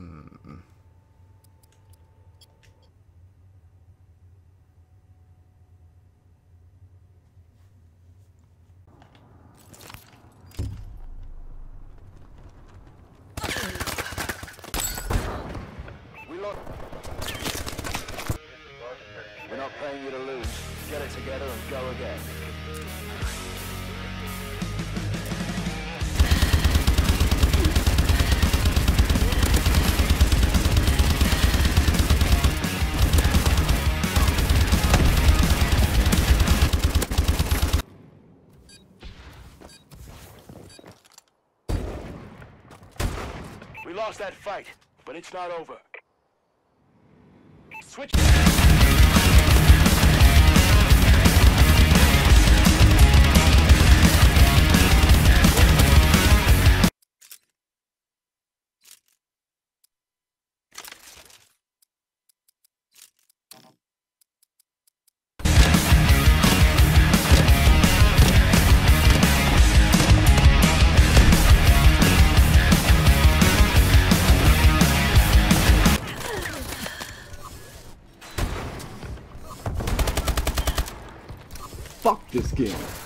Hmm. We lost. We're not paying you to lose. Get it together and go again. We lost that fight, but it's not over. Switch. Fuck this game.